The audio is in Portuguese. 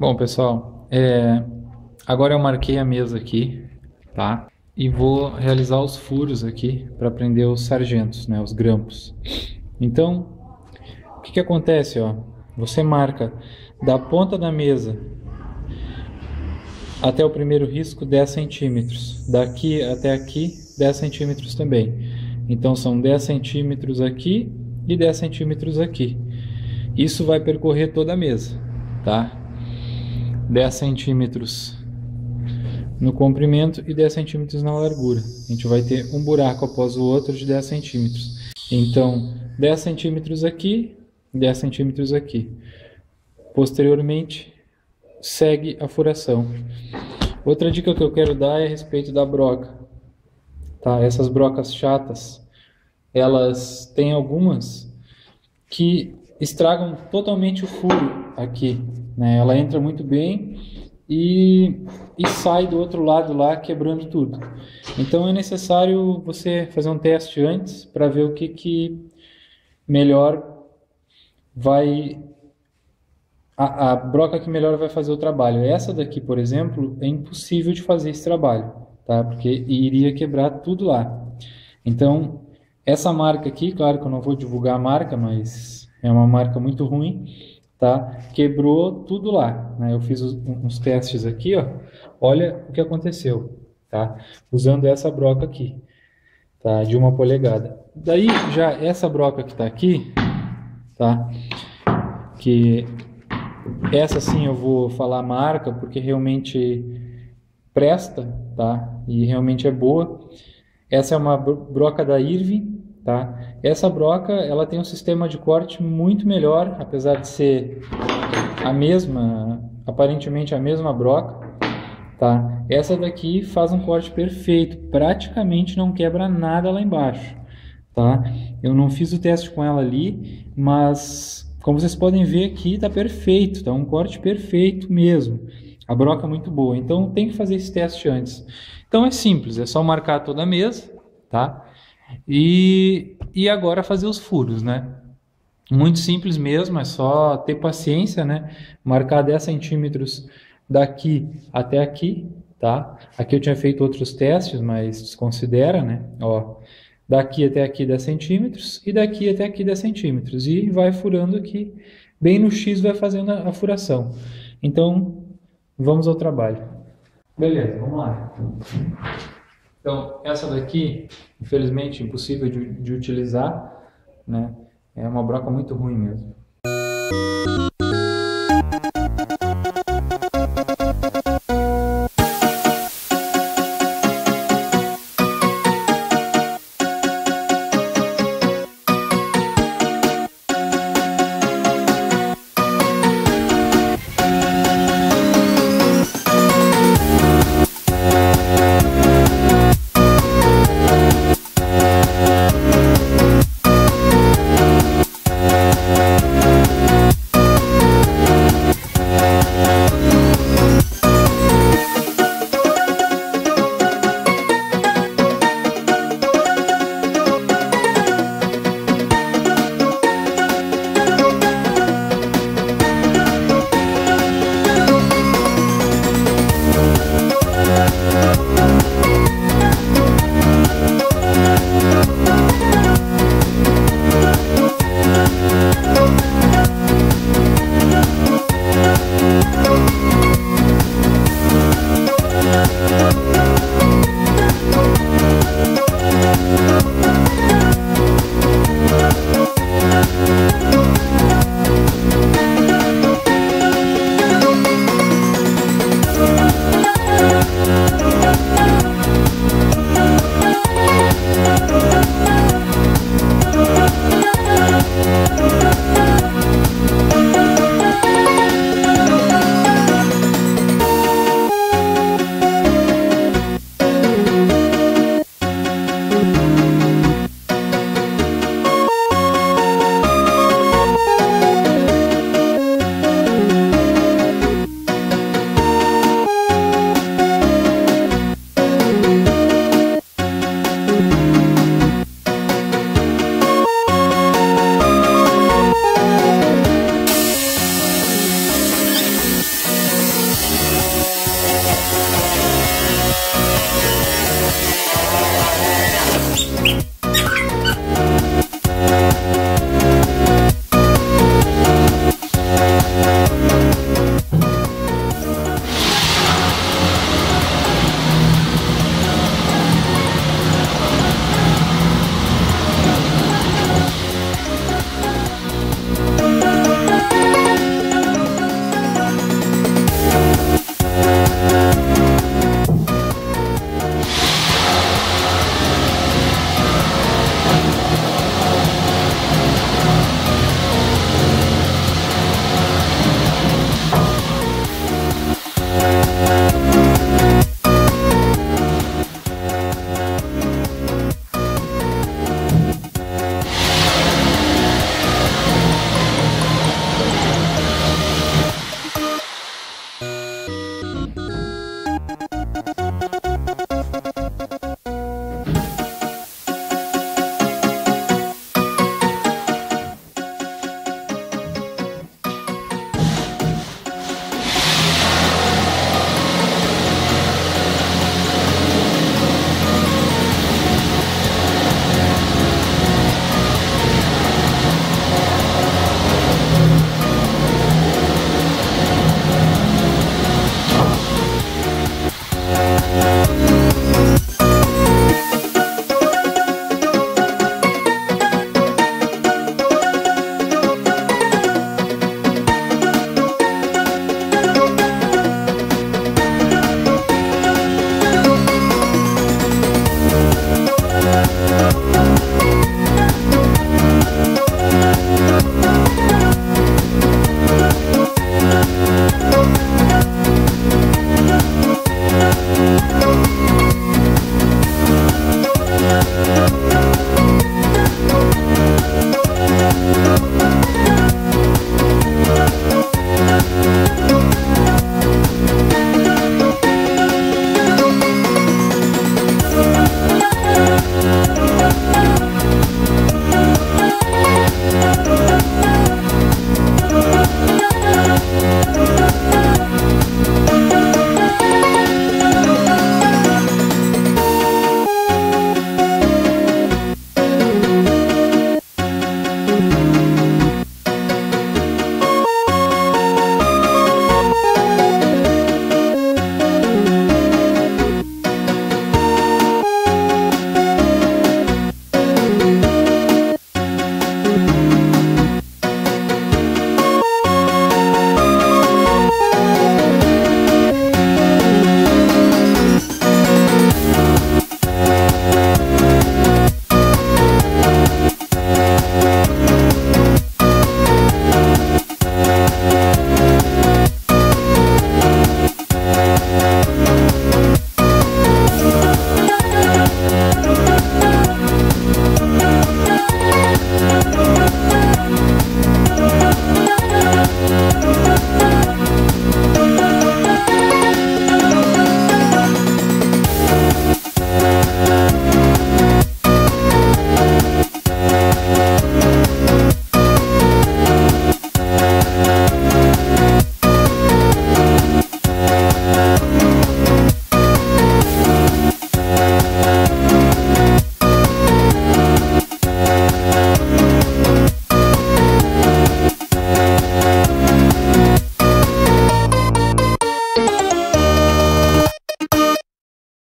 Bom, pessoal, é, agora eu marquei a mesa aqui, tá? E vou realizar os furos aqui para prender os sargentos, né? Os grampos. Então, o que que acontece, ó? Você marca da ponta da mesa até o primeiro risco 10 centímetros. Daqui até aqui, 10 centímetros também. Então, são 10 centímetros aqui e 10 centímetros aqui. Isso vai percorrer toda a mesa, tá? 10 centímetros no comprimento e 10 centímetros na largura. A gente vai ter um buraco após o outro de 10 centímetros. Então, 10 centímetros aqui, 10 centímetros aqui. Posteriormente, segue a furação. Outra dica que eu quero dar é a respeito da broca. Tá? Essas brocas chatas, elas têm algumas que estragam totalmente o furo aqui. Né? Ela entra muito bem e, e sai do outro lado lá quebrando tudo. Então é necessário você fazer um teste antes para ver o que, que melhor vai a, a, broca que melhor vai fazer o trabalho. Essa daqui, por exemplo, é impossível de fazer esse trabalho, tá? Porque iria quebrar tudo lá. Então, essa marca aqui, claro que eu não vou divulgar a marca, mas é uma marca muito ruim tá? Quebrou tudo lá, né? Eu fiz uns testes aqui, ó. Olha o que aconteceu, tá? Usando essa broca aqui, tá? De uma polegada. Daí já essa broca que tá aqui, tá? Que essa sim eu vou falar marca porque realmente presta, tá? E realmente é boa. Essa é uma broca da Irving, Tá? Essa broca ela tem um sistema de corte muito melhor, apesar de ser a mesma, aparentemente a mesma broca. Tá? Essa daqui faz um corte perfeito, praticamente não quebra nada lá embaixo. Tá? Eu não fiz o teste com ela ali, mas como vocês podem ver aqui está perfeito, tá um corte perfeito mesmo. A broca é muito boa, então tem que fazer esse teste antes. Então é simples, é só marcar toda a mesa, tá? E, e agora fazer os furos, né? Muito simples mesmo, é só ter paciência, né? Marcar 10 centímetros daqui até aqui, tá? Aqui eu tinha feito outros testes, mas desconsidera, né? Ó, daqui até aqui 10 centímetros e daqui até aqui 10 centímetros. E vai furando aqui, bem no X vai fazendo a, a furação. Então, vamos ao trabalho. Beleza, vamos lá. Então, essa daqui, infelizmente, impossível de, de utilizar, né? É uma broca muito ruim mesmo.